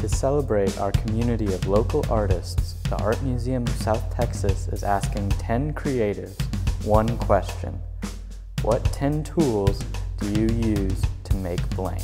To celebrate our community of local artists, the Art Museum of South Texas is asking 10 creatives one question. What 10 tools do you use to make blank?